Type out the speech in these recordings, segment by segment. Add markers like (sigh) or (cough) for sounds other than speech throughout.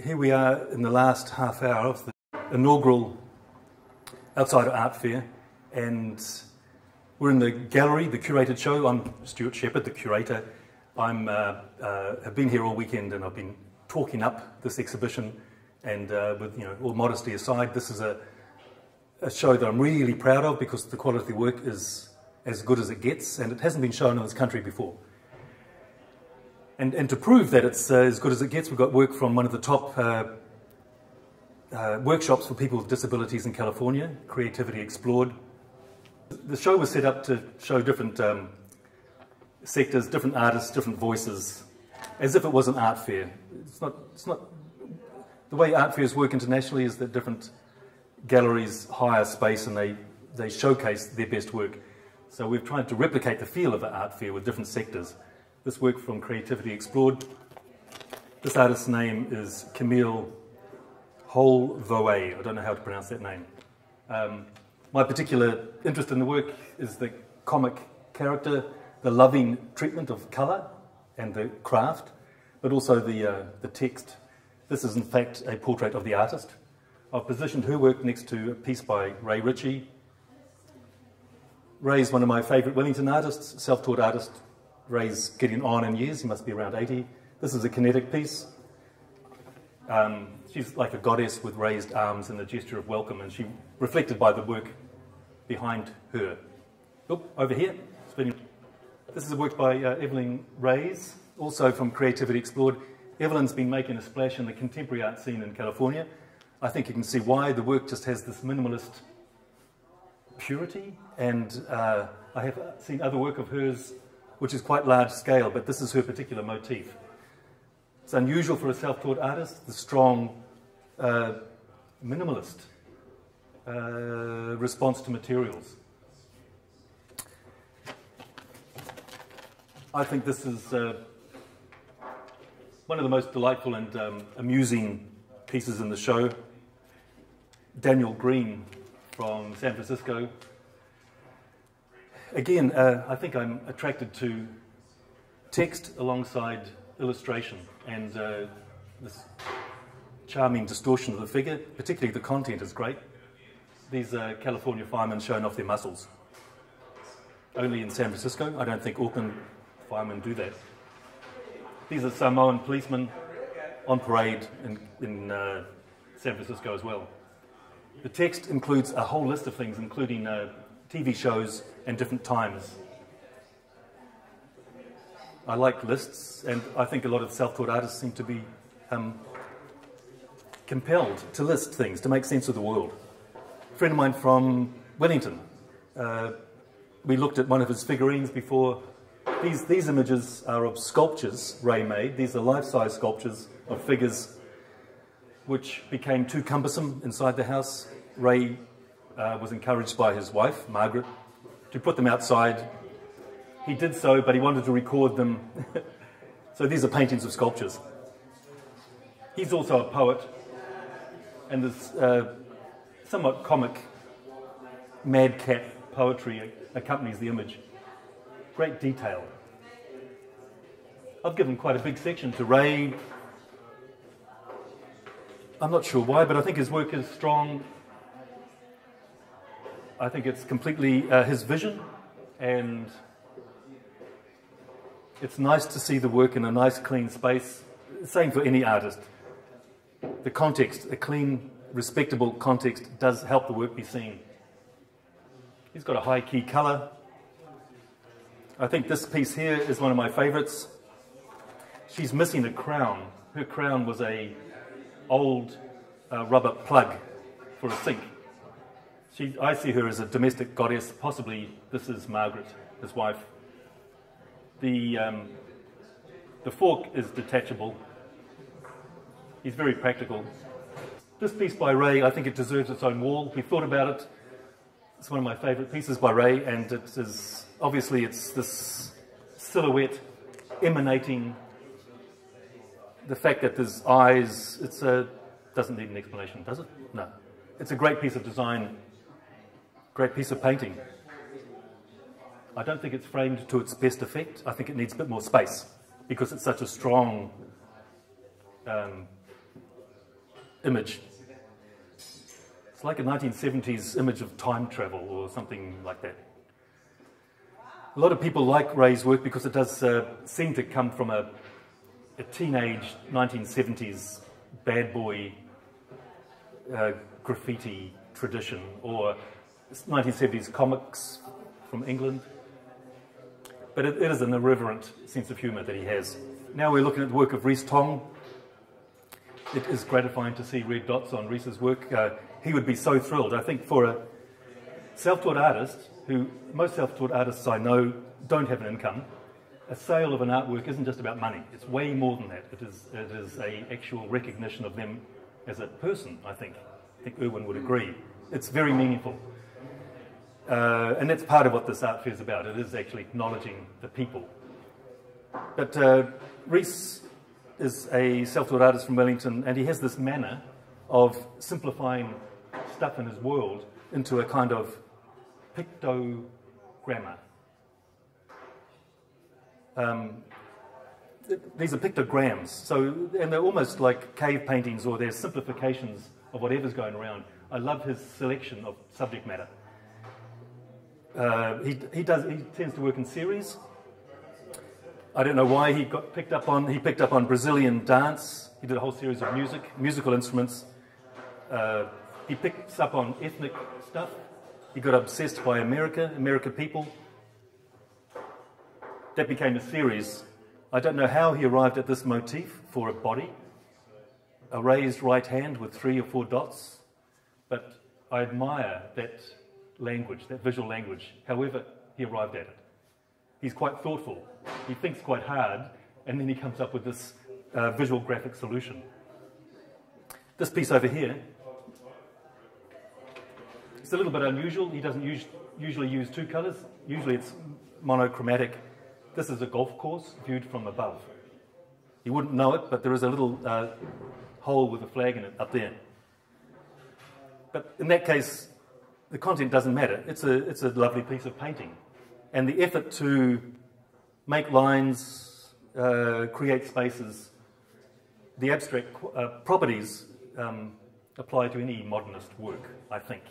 here we are in the last half hour of the inaugural Outsider Art Fair, and we're in the gallery, the curated show. I'm Stuart Shepherd, the curator. I'm uh, uh, have been here all weekend, and I've been talking up this exhibition. And uh, with you know all modesty aside, this is a, a show that I'm really proud of because the quality of the work is as good as it gets, and it hasn't been shown in this country before. And, and to prove that it's uh, as good as it gets, we've got work from one of the top uh, uh, workshops for people with disabilities in California, Creativity Explored. The show was set up to show different um, sectors, different artists, different voices, as if it was an art fair. It's not, it's not, the way art fairs work internationally is that different galleries hire space and they, they showcase their best work. So we've tried to replicate the feel of an art fair with different sectors. This work from Creativity Explored. This artist's name is Camille Holvoet. I don't know how to pronounce that name. Um, my particular interest in the work is the comic character, the loving treatment of colour and the craft, but also the, uh, the text. This is in fact a portrait of the artist. I've positioned her work next to a piece by Ray Ritchie. Ray's one of my favourite Wellington artists, self-taught artist, Ray's getting on in years, he must be around 80. This is a kinetic piece. Um, she's like a goddess with raised arms and a gesture of welcome, and she reflected by the work behind her. Oop, over here. This is a work by uh, Evelyn Reyes, also from Creativity Explored. Evelyn's been making a splash in the contemporary art scene in California. I think you can see why the work just has this minimalist purity, and uh, I have seen other work of hers which is quite large scale, but this is her particular motif. It's unusual for a self-taught artist, the strong uh, minimalist uh, response to materials. I think this is uh, one of the most delightful and um, amusing pieces in the show. Daniel Green from San Francisco again, uh, I think I'm attracted to text alongside illustration and uh, this charming distortion of the figure, particularly the content is great. These are California firemen showing off their muscles. Only in San Francisco. I don't think Auckland firemen do that. These are Samoan policemen on parade in, in uh, San Francisco as well. The text includes a whole list of things, including uh, TV shows and different times. I like lists, and I think a lot of self-taught artists seem to be um, compelled to list things, to make sense of the world. A friend of mine from Wellington, uh, we looked at one of his figurines before. These, these images are of sculptures Ray made. These are life-size sculptures of figures which became too cumbersome inside the house. Ray uh, was encouraged by his wife, Margaret, to put them outside. He did so, but he wanted to record them. (laughs) so these are paintings of sculptures. He's also a poet, and this uh, somewhat comic madcap poetry accompanies the image. Great detail. I've given quite a big section to Ray. I'm not sure why, but I think his work is strong I think it's completely uh, his vision, and it's nice to see the work in a nice, clean space. Same for any artist. The context, a clean, respectable context, does help the work be seen. He's got a high key colour. I think this piece here is one of my favourites. She's missing a crown. Her crown was a old uh, rubber plug for a sink. She, I see her as a domestic goddess. Possibly this is Margaret, his wife. The, um, the fork is detachable. He's very practical. This piece by Ray, I think it deserves its own wall. We thought about it. It's one of my favourite pieces by Ray, and it is obviously it's this silhouette emanating the fact that there's eyes. It's a doesn't need an explanation, does it? No. It's a great piece of design Great piece of painting. I don't think it's framed to its best effect. I think it needs a bit more space because it's such a strong um, image. It's like a 1970s image of time travel or something like that. A lot of people like Ray's work because it does uh, seem to come from a, a teenage 1970s bad boy uh, graffiti tradition or 1970s comics from England. But it, it is an irreverent sense of humour that he has. Now we're looking at the work of Rhys Tong. It is gratifying to see red dots on Rhys's work. Uh, he would be so thrilled. I think for a self-taught artist, who most self-taught artists I know don't have an income, a sale of an artwork isn't just about money. It's way more than that. It is, it is a actual recognition of them as a person, I think. I think Irwin would agree. It's very meaningful. Uh, and that's part of what this art fair is about. It is actually acknowledging the people. But uh, is a self-taught artist from Wellington, and he has this manner of simplifying stuff in his world into a kind of pictogrammar. Um, these are pictograms, so and they're almost like cave paintings or they're simplifications of whatever's going around. I love his selection of subject matter. Uh, he, he, does, he tends to work in series. I don't know why he got picked up on, he picked up on Brazilian dance. He did a whole series of music, musical instruments. Uh, he picks up on ethnic stuff. He got obsessed by America, America people. That became a series. I don't know how he arrived at this motif for a body, a raised right hand with three or four dots, but I admire that language, that visual language, however he arrived at it. He's quite thoughtful, he thinks quite hard, and then he comes up with this uh, visual graphic solution. This piece over here, it's a little bit unusual. He doesn't usually use two colours. Usually it's monochromatic. This is a golf course viewed from above. You wouldn't know it, but there is a little uh, hole with a flag in it up there. But in that case, the content doesn't matter. It's a, it's a lovely piece of painting. And the effort to make lines, uh, create spaces, the abstract uh, properties um, apply to any modernist work, I think.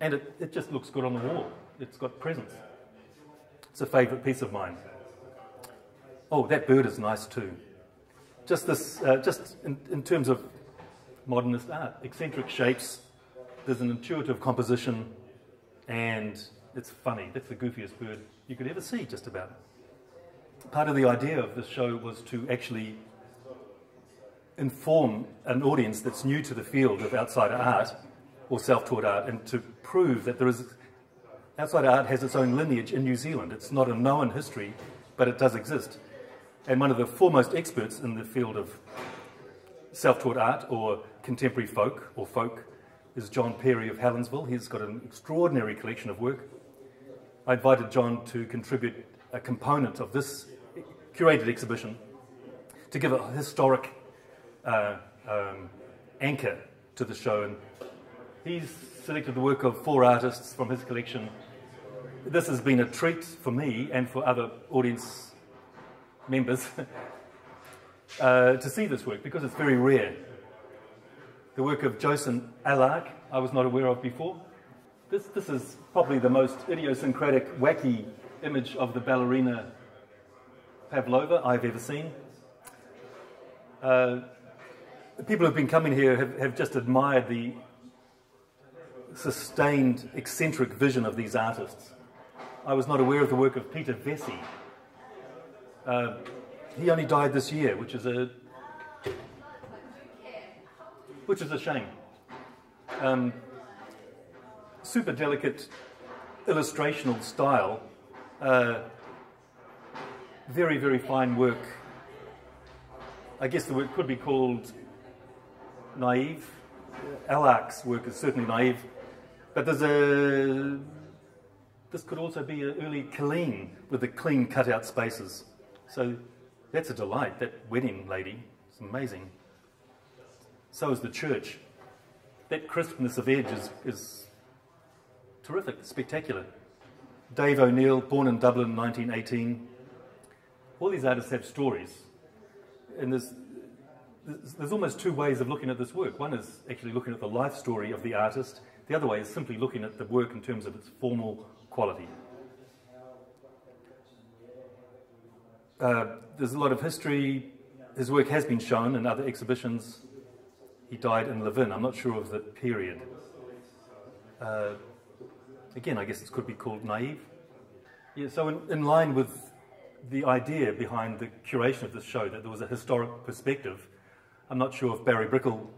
And it, it just looks good on the wall. It's got presence. It's a favourite piece of mine. Oh, that bird is nice too. Just this, uh, just in, in terms of modernist art, eccentric shapes, there's an intuitive composition, and it's funny. That's the goofiest bird you could ever see, just about. Part of the idea of this show was to actually inform an audience that's new to the field of outsider art or self-taught art and to prove that there is outsider art has its own lineage in New Zealand. It's not a known history, but it does exist. And one of the foremost experts in the field of self-taught art or contemporary folk or folk is John Perry of Helensville. He's got an extraordinary collection of work. I invited John to contribute a component of this curated exhibition to give a historic uh, um, anchor to the show. And he's selected the work of four artists from his collection. This has been a treat for me and for other audience members (laughs) uh, to see this work because it's very rare the work of Jocelyn Alark, I was not aware of before. This, this is probably the most idiosyncratic, wacky image of the ballerina Pavlova I've ever seen. Uh, the people who've been coming here have, have just admired the sustained, eccentric vision of these artists. I was not aware of the work of Peter Vesey. Uh, he only died this year, which is a which is a shame. Um, super delicate illustrational style, uh, very, very fine work. I guess the work could be called naive. Alark's work is certainly naive, but there's a. This could also be an early Killeen with the clean cut-out spaces. So that's a delight. That wedding lady, it's amazing. So is the church. That crispness of edge is, is terrific, spectacular. Dave O'Neill, born in Dublin in 1918. All these artists have stories. And there's there's, there's almost two ways of looking at this work. One is actually looking at the life story of the artist. The other way is simply looking at the work in terms of its formal quality. Uh, there's a lot of history. His work has been shown in other exhibitions. He died in Levin. I'm not sure of the period. Uh, again, I guess it could be called naive. Yeah, so in, in line with the idea behind the curation of this show, that there was a historic perspective, I'm not sure if Barry Brickell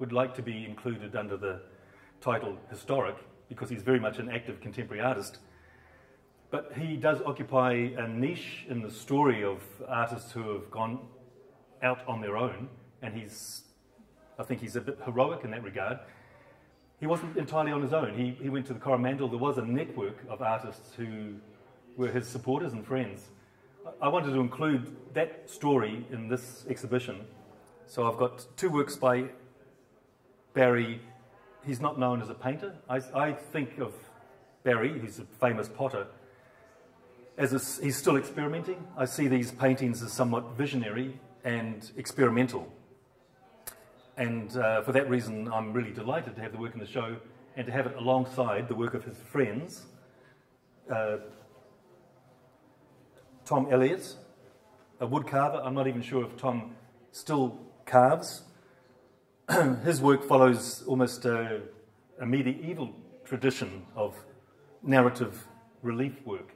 would like to be included under the title historic, because he's very much an active contemporary artist. But he does occupy a niche in the story of artists who have gone out on their own, and he's, I think he's a bit heroic in that regard. He wasn't entirely on his own. He, he went to the Coromandel. There was a network of artists who were his supporters and friends. I wanted to include that story in this exhibition. So I've got two works by Barry. He's not known as a painter. I, I think of Barry, he's a famous potter, as a, he's still experimenting. I see these paintings as somewhat visionary and experimental. And uh, for that reason, I'm really delighted to have the work in the show and to have it alongside the work of his friends, uh, Tom Elliott, a woodcarver. I'm not even sure if Tom still carves. (clears throat) his work follows almost a, a medieval tradition of narrative relief work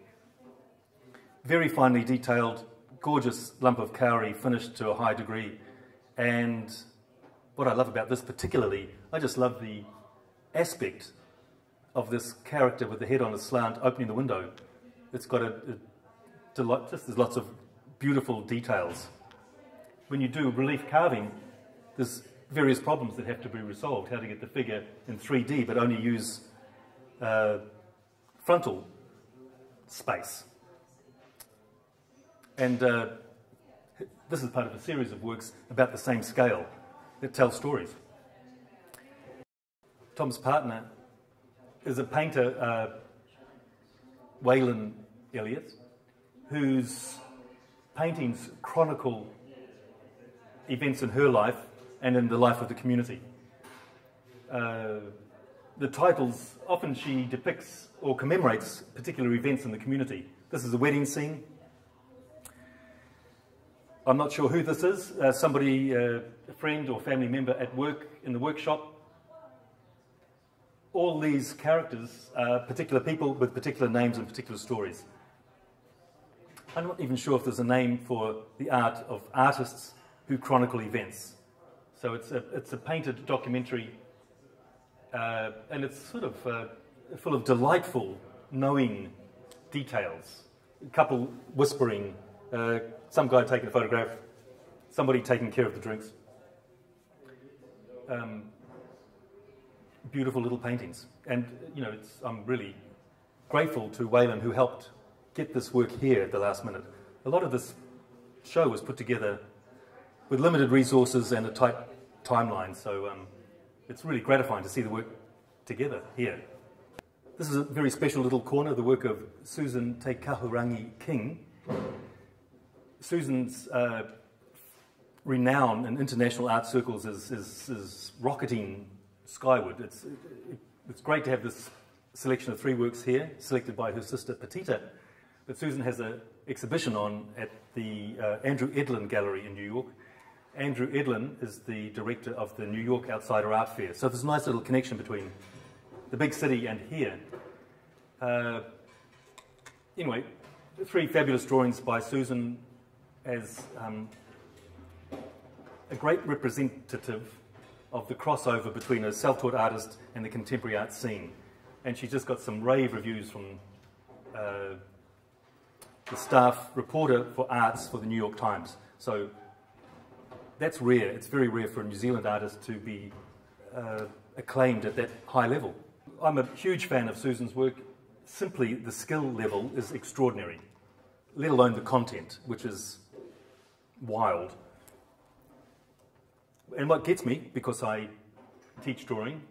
very finely detailed, gorgeous lump of kauri finished to a high degree. And what I love about this particularly, I just love the aspect of this character with the head on a slant opening the window. It's got a, a delight, just there's lots of beautiful details. When you do relief carving, there's various problems that have to be resolved. How to get the figure in 3D, but only use uh, frontal space. And uh, this is part of a series of works about the same scale that tell stories. Tom's partner is a painter, uh, Waylon Elliott, whose paintings chronicle events in her life and in the life of the community. Uh, the titles, often she depicts or commemorates particular events in the community. This is a wedding scene, I'm not sure who this is, uh, somebody, uh, a friend or family member at work in the workshop. All these characters are particular people with particular names and particular stories. I'm not even sure if there's a name for the art of artists who chronicle events. So it's a, it's a painted documentary uh, and it's sort of uh, full of delightful, knowing details. A couple whispering, uh, some guy taking a photograph, somebody taking care of the drinks. Um, beautiful little paintings. And, you know, I'm really grateful to Waylon who helped get this work here at the last minute. A lot of this show was put together with limited resources and a tight timeline, so um, it's really gratifying to see the work together here. This is a very special little corner, the work of Susan Te Kahurangi King, Susan's uh, renown in international art circles is, is, is rocketing skyward. It's, it, it's great to have this selection of three works here, selected by her sister Petita. But Susan has an exhibition on at the uh, Andrew Edlin Gallery in New York. Andrew Edlin is the director of the New York Outsider Art Fair. So there's a nice little connection between the big city and here. Uh, anyway, three fabulous drawings by Susan as um, a great representative of the crossover between a self-taught artist and the contemporary art scene. And she just got some rave reviews from uh, the staff reporter for arts for the New York Times. So that's rare. It's very rare for a New Zealand artist to be uh, acclaimed at that high level. I'm a huge fan of Susan's work. Simply, the skill level is extraordinary, let alone the content, which is wild. And what gets me, because I teach drawing,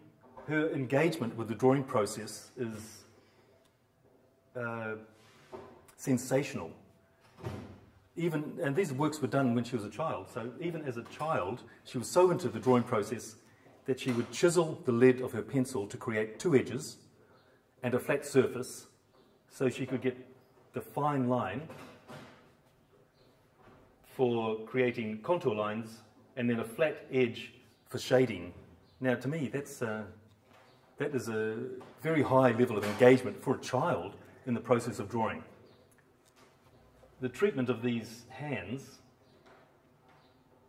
her engagement with the drawing process is uh, sensational. even, and these works were done when she was a child. So even as a child, she was so into the drawing process that she would chisel the lead of her pencil to create two edges and a flat surface so she could get the fine line for creating contour lines and then a flat edge for shading. Now, to me, that's uh, that is a very high level of engagement for a child in the process of drawing. The treatment of these hands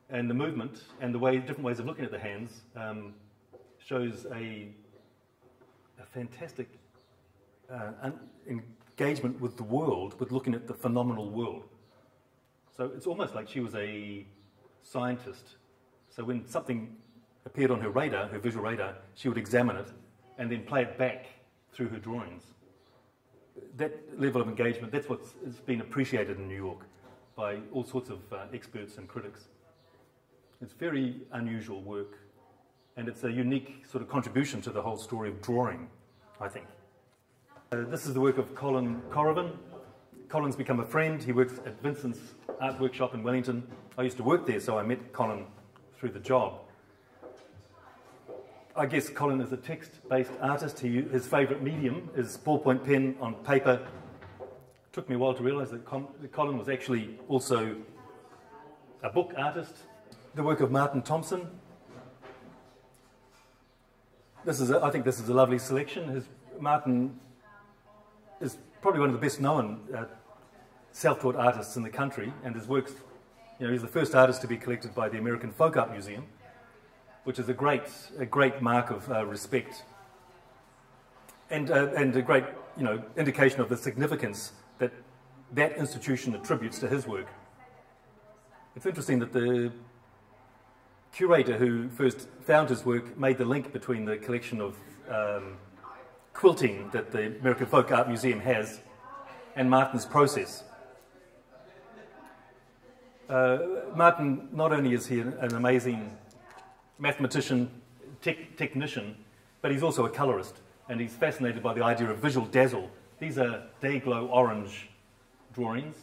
and the movement and the way different ways of looking at the hands um, shows a, a fantastic uh, engagement with the world, with looking at the phenomenal world. So it's almost like she was a scientist. So when something appeared on her radar, her visual radar, she would examine it and then play it back through her drawings. That level of engagement, that's what's been appreciated in New York by all sorts of uh, experts and critics. It's very unusual work, and it's a unique sort of contribution to the whole story of drawing, I think. Uh, this is the work of Colin Corrigan. Colin's become a friend. He works at Vincent's Art Workshop in Wellington. I used to work there, so I met Colin through the job. I guess Colin is a text-based artist. He, his favourite medium is ballpoint pen on paper. It took me a while to realise that, that Colin was actually also a book artist. The work of Martin Thompson. This is, a, I think, this is a lovely selection. His, Martin is probably one of the best known uh, self-taught artists in the country, and his works, you know, he's the first artist to be collected by the American Folk Art Museum which is a great, a great mark of uh, respect and, uh, and a great you know, indication of the significance that that institution attributes to his work. It's interesting that the curator who first found his work made the link between the collection of um, quilting that the American Folk Art Museum has and Martin's process. Uh, Martin, not only is he an, amazing mathematician, tech, technician, but he's also a colorist, and he's fascinated by the idea of visual dazzle. These are Day-Glo orange drawings.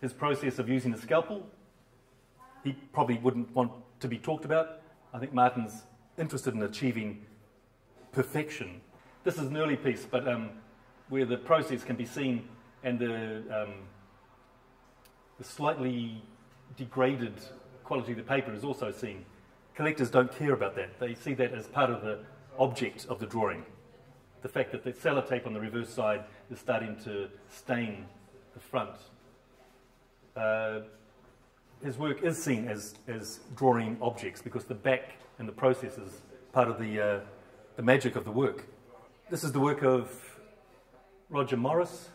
His process of using a scalpel, he probably wouldn't want to be talked about. I think Martin's interested in achieving perfection. This is an early piece, but um, where the process can be seen and the, um, the slightly degraded quality of the paper is also seen. Collectors don't care about that. They see that as part of the object of the drawing. The fact that the sellotape on the reverse side is starting to stain the front. Uh, his work is seen as, as drawing objects because the back and the process is part of the, uh, the magic of the work. This is the work of Roger Morris.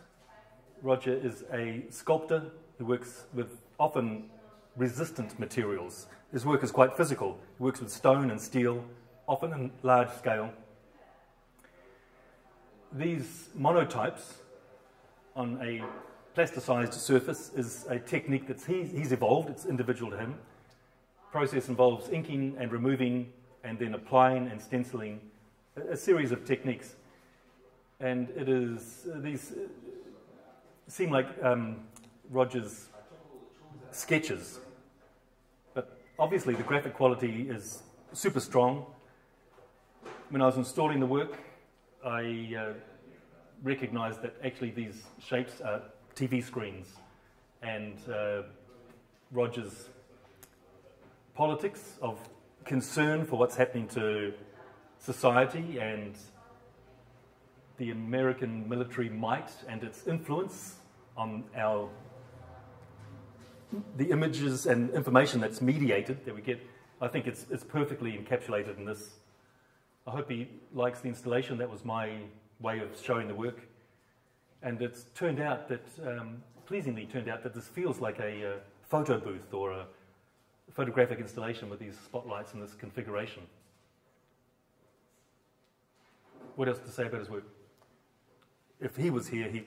Roger is a sculptor who works with often resistant materials. His work is quite physical. He works with stone and steel, often in large scale. These monotypes on a plasticized surface is a technique that he's, he's evolved, it's individual to him. process involves inking and removing and then applying and stenciling, a, a series of techniques. And it is, uh, these uh, seem like um, Roger's sketches But obviously the graphic quality is super strong. When I was installing the work, I uh, recognized that actually these shapes are TV screens and uh, Roger's politics of concern for what's happening to society and the American military might and its influence on our the images and information that's mediated that we get, I think it's, it's perfectly encapsulated in this. I hope he likes the installation. That was my way of showing the work. And it's turned out that, um, pleasingly turned out that this feels like a, a photo booth or a photographic installation with these spotlights and this configuration. What else to say about his work? If he was here, he'd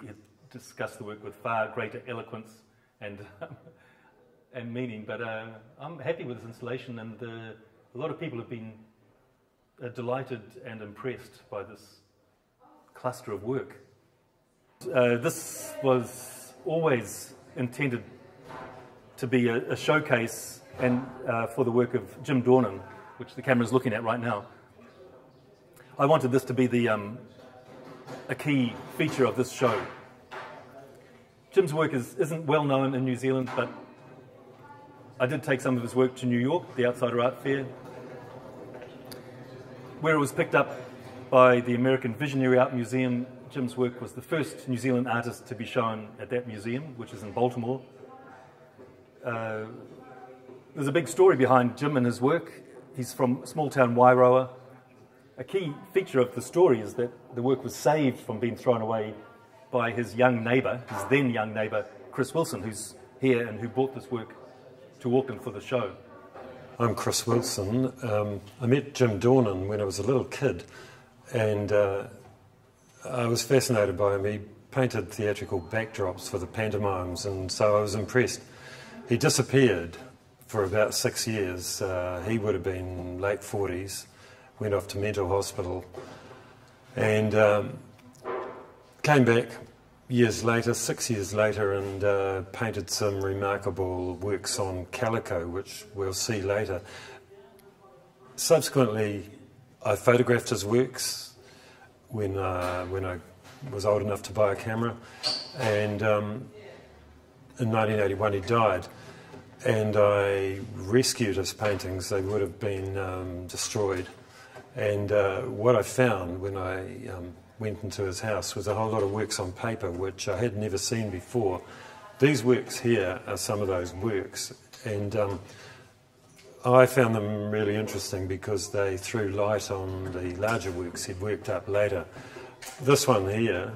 discuss the work with far greater eloquence and (laughs) and meaning. But uh, I'm happy with this installation, and a lot of people have been uh, delighted and impressed by this cluster of work. Uh, this was always intended to be a, a showcase and uh, for the work of Jim Dornan, which the camera is looking at right now. I wanted this to be the, um, a key feature of this show. Jim's work is, isn't well known in New Zealand, but I did take some of his work to New York, the Outsider Art Fair, where it was picked up by the American Visionary Art Museum. Jim's work was the first New Zealand artist to be shown at that museum, which is in Baltimore. Uh, there's a big story behind Jim and his work. He's from small town Wairoa. A key feature of the story is that the work was saved from being thrown away by his young neighbour, his then young neighbour, Chris Wilson, who's here and who bought this work to Auckland for the show. I'm Chris Wilson. Um, I met Jim Dornan when I was a little kid, and uh, I was fascinated by him. He painted theatrical backdrops for the pantomimes, and so I was impressed. He disappeared for about six years. Uh, he would have been late 40s, went off to mental hospital, and um, came back years later, six years later, and uh, painted some remarkable works on calico, which we'll see later. Subsequently, I photographed his works when, uh, when I was old enough to buy a camera, and um, in 1981 he died. And I rescued his paintings, they would have been um, destroyed. And uh, what I found when I um, went into his house was a whole lot of works on paper which I had never seen before. These works here are some of those works, and um, I found them really interesting because they threw light on the larger works he'd worked up later. This one here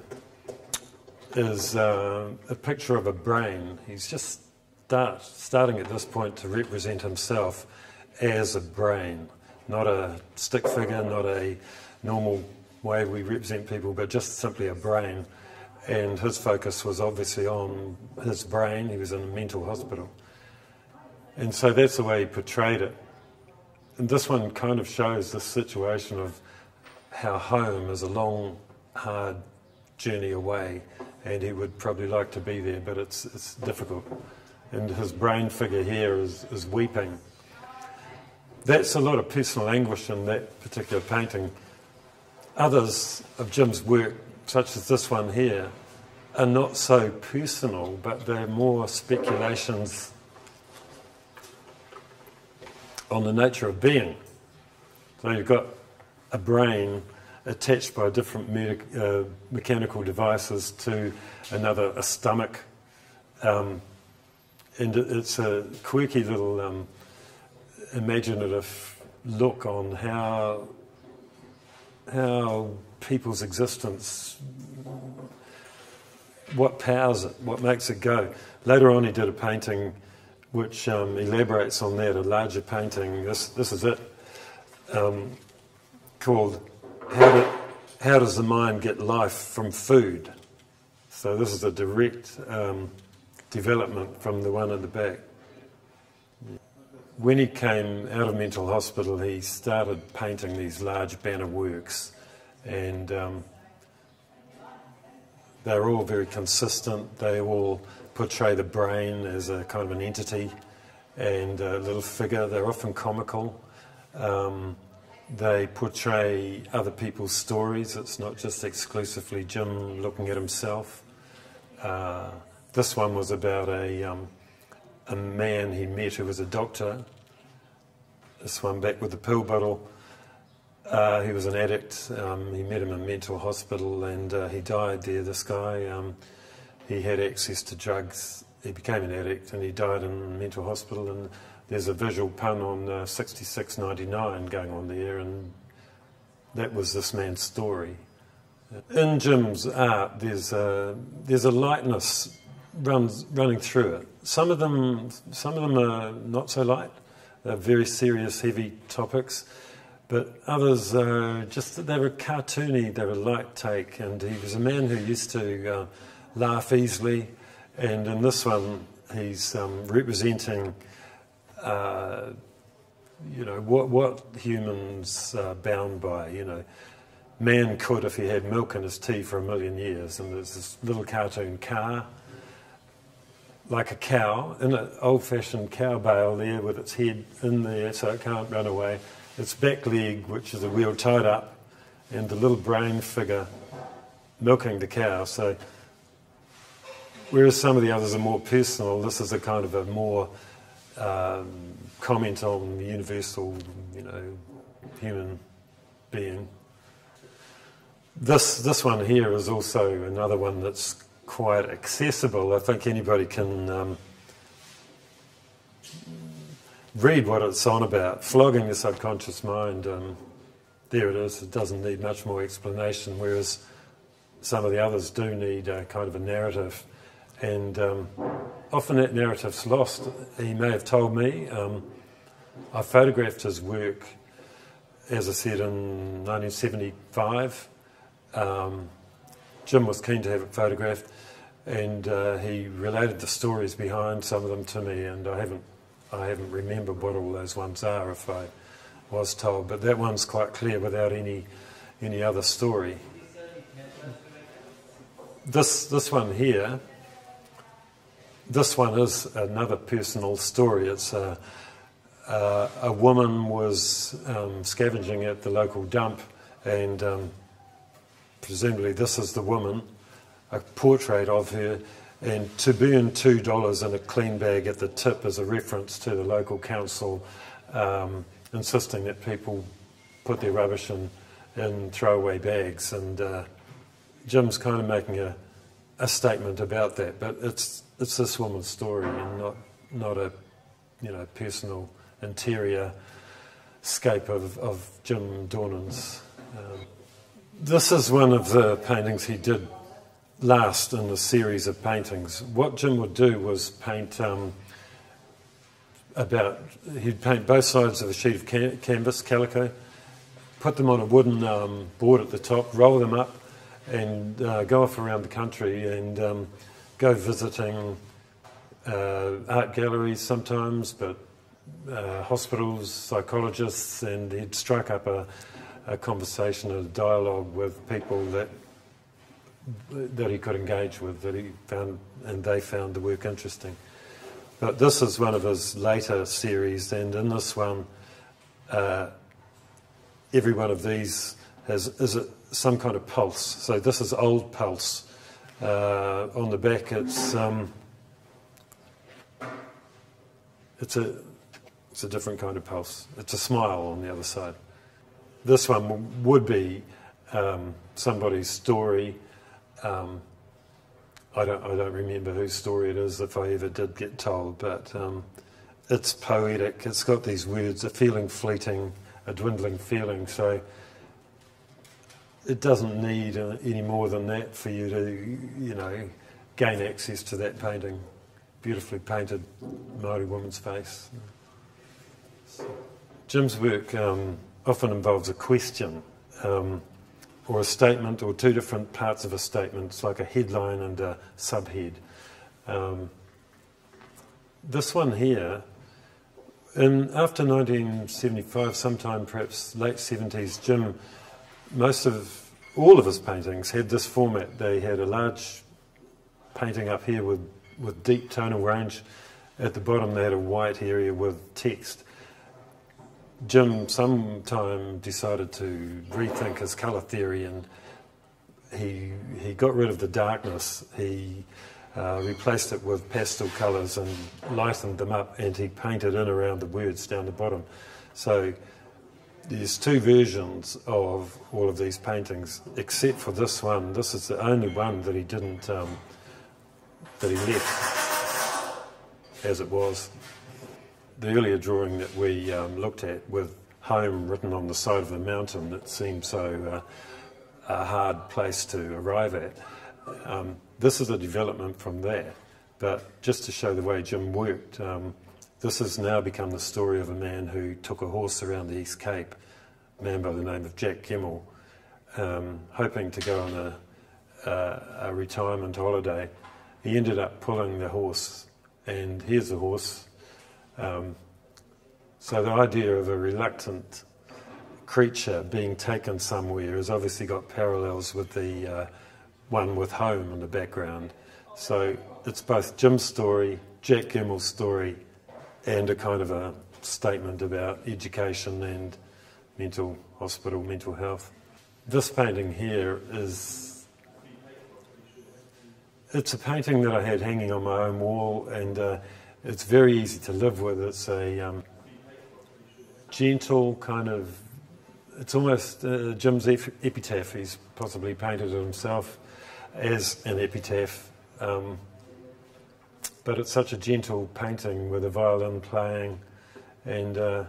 is uh, a picture of a brain. He's just start, starting at this point to represent himself as a brain, not a stick figure, not a normal way we represent people, but just simply a brain. And his focus was obviously on his brain. He was in a mental hospital. And so that's the way he portrayed it. And this one kind of shows this situation of how home is a long, hard journey away, and he would probably like to be there, but it's, it's difficult. And his brain figure here is, is weeping. That's a lot of personal anguish in that particular painting. Others of Jim's work, such as this one here, are not so personal, but they're more speculations on the nature of being. So you've got a brain attached by different uh, mechanical devices to another, a stomach. Um, and it's a quirky little um, imaginative look on how how people's existence, what powers it, what makes it go. Later on, he did a painting which um, elaborates on that, a larger painting. This, this is it, um, called how, how, Does the Mind Get Life from Food? So, this is a direct um, development from the one in the back. When he came out of mental hospital, he started painting these large banner works, and um, they're all very consistent. They all portray the brain as a kind of an entity and a little figure. They're often comical. Um, they portray other people's stories. It's not just exclusively Jim looking at himself. Uh, this one was about a um, a man he met who was a doctor. This back with the pill bottle. Uh, he was an addict. Um, he met him in mental hospital and uh, he died there. This guy, um, he had access to drugs. He became an addict and he died in mental hospital. And there's a visual pun on uh, 6699 going on there, and that was this man's story. In Jim's art, there's a, there's a lightness runs, running through it. Some of them, some of them are not so light. They're very serious, heavy topics. But others are just, they were cartoony, they were light take. And he was a man who used to uh, laugh easily. And in this one, he's um, representing, uh, you know, what, what humans are bound by, you know. Man could if he had milk in his tea for a million years. And there's this little cartoon car like a cow in an old-fashioned cow bale there with its head in there so it can't run away. Its back leg, which is a wheel tied up, and the little brain figure milking the cow. So, whereas some of the others are more personal, this is a kind of a more um, comment on the universal, you know, human being. This this one here is also another one that's quite accessible. I think anybody can um, read what it's on about. Flogging the subconscious mind. Um, there it is. It doesn't need much more explanation. Whereas some of the others do need a kind of a narrative, and um, often that narrative's lost. He may have told me. Um, I photographed his work, as I said, in 1975. Jim was keen to have it photographed, and uh, he related the stories behind some of them to me, and I haven't, I haven't remembered what all those ones are if I was told, but that one's quite clear without any, any other story. This, this one here, this one is another personal story. It's a, uh, a woman was um, scavenging at the local dump, and um, presumably this is the woman, a portrait of her, and to burn two dollars in a clean bag at the tip is a reference to the local council um, insisting that people put their rubbish in, in throwaway bags, and uh, Jim's kind of making a, a statement about that, but it's it's this woman's story and not not a you know personal interior scape of, of Jim Dornan's. Um, this is one of the paintings he did last in a series of paintings. What Jim would do was paint um, about, he'd paint both sides of a sheet of ca canvas, calico, put them on a wooden um, board at the top, roll them up, and uh, go off around the country and um, go visiting uh, art galleries sometimes, but uh, hospitals, psychologists, and he'd strike up a, a conversation, or a dialogue with people that that he could engage with, that he found, and they found the work interesting. But this is one of his later series, and in this one, uh, every one of these has is a, some kind of pulse. So this is old pulse. Uh, on the back, it's um, it's a it's a different kind of pulse. It's a smile on the other side. This one would be um, somebody's story. Um, I don't, I don't remember whose story it is if I ever did get told, but um, it's poetic. It's got these words, a feeling fleeting, a dwindling feeling. So it doesn't need uh, any more than that for you to, you know, gain access to that painting. Beautifully painted Maori woman's face. Jim's work um, often involves a question um, or a statement or two different parts of a statement. It's like a headline and a subhead. Um, this one here, in, after 1975, sometime perhaps late 70s, Jim, most of all of his paintings had this format. They had a large painting up here with, with deep tonal range. At the bottom, they had a white area with text. Jim sometime decided to rethink his colour theory and he, he got rid of the darkness. He uh, replaced it with pastel colours and lightened them up and he painted in around the words down the bottom. So there's two versions of all of these paintings, except for this one. This is the only one that he didn't, um, that he left as it was the earlier drawing that we um, looked at with home written on the side of the mountain that seemed so uh, a hard place to arrive at. Um, this is a development from there, but just to show the way Jim worked, um, this has now become the story of a man who took a horse around the East Cape, a man by the name of Jack Gemmell, um, hoping to go on a, a, a retirement holiday. He ended up pulling the horse, and here's the horse um, so the idea of a reluctant creature being taken somewhere has obviously got parallels with the uh, one with home in the background. So it's both Jim's story, Jack Gemmell's story, and a kind of a statement about education and mental hospital, mental health. This painting here is it's a painting that I had hanging on my own wall, and uh, it's very easy to live with. It's a um, gentle kind of. It's almost uh, Jim's epitaph. He's possibly painted it himself as an epitaph. Um, but it's such a gentle painting with a violin playing, and uh,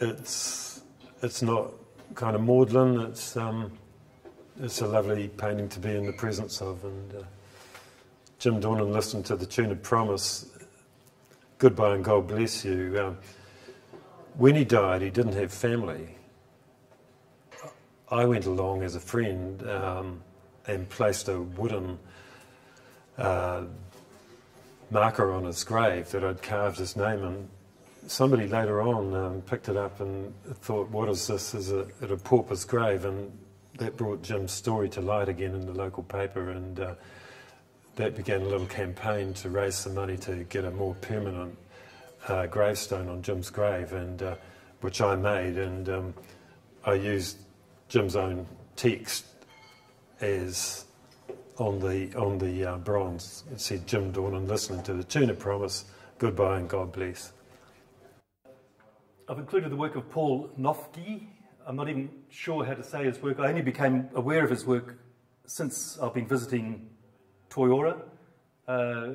it's it's not kind of maudlin. It's um, it's a lovely painting to be in the presence of. And uh, Jim Dornan listened to the tune of Promise, Goodbye and God Bless You. Um, when he died, he didn't have family. I went along as a friend um, and placed a wooden uh, marker on his grave that I'd carved his name in. Somebody later on um, picked it up and thought, what is this? Is it at a pauper's grave? And that brought Jim's story to light again in the local paper and uh, that began a little campaign to raise some money to get a more permanent uh, gravestone on Jim's grave, and uh, which I made, and um, I used Jim's own text as on the on the uh, bronze. It said Jim Dornan listening to the tune of promise. Goodbye and God bless. I've included the work of Paul Noffke. I'm not even sure how to say his work. I only became aware of his work since I've been visiting Toi Ora. Uh,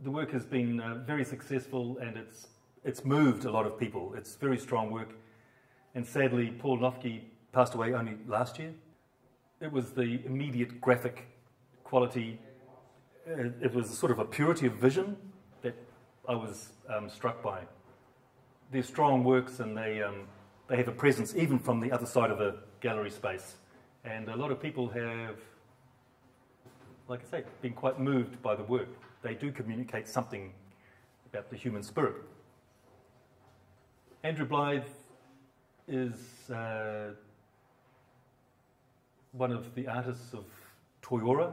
the work has been uh, very successful and it's, it's moved a lot of people. It's very strong work. And sadly, Paul Noffke passed away only last year. It was the immediate graphic quality. Uh, it was sort of a purity of vision that I was um, struck by. They're strong works and they, um, they have a presence even from the other side of the gallery space. And a lot of people have like I say, been quite moved by the work. They do communicate something about the human spirit. Andrew Blythe is uh, one of the artists of Toi Ora,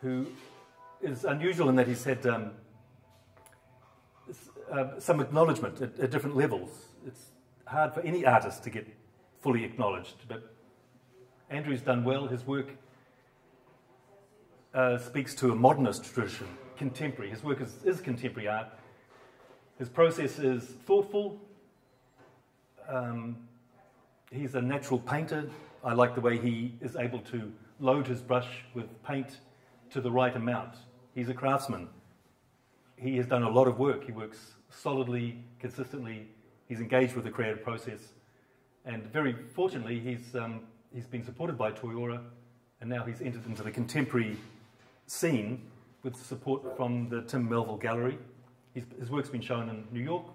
who is unusual in that he's had um, uh, some acknowledgement at, at different levels. It's hard for any artist to get fully acknowledged, but Andrew's done well. His work uh, speaks to a modernist tradition, contemporary. His work is, is contemporary art. His process is thoughtful. Um, he's a natural painter. I like the way he is able to load his brush with paint to the right amount. He's a craftsman. He has done a lot of work. He works solidly, consistently. He's engaged with the creative process. And very fortunately, he's, um, he's been supported by Toi Ora, and now he's entered into the contemporary scene with support from the Tim Melville Gallery. His, his work's been shown in New York,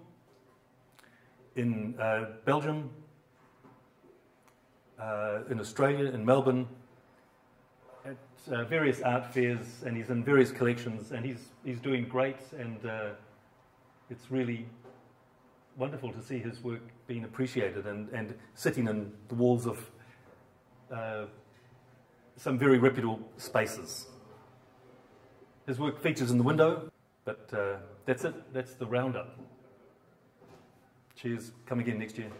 in uh, Belgium, uh, in Australia, in Melbourne, at uh, various art fairs, and he's in various collections, and he's, he's doing great, and uh, it's really wonderful to see his work being appreciated and, and sitting in the walls of uh, some very reputable spaces. His work features in the window, but uh, that's it. That's the roundup. Cheers. Come again next year.